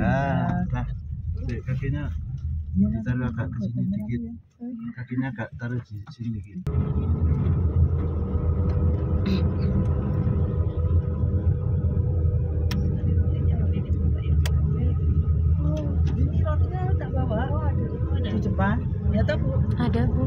Iya. Nah, nah. Dek, kakinya iya. ditaruh agak ke sini dikit. Kakinya agak taruh di sini dikit. Oh, ini rotinya tak bawa. ada Di Jepang Ya toh Bu. Ada bu.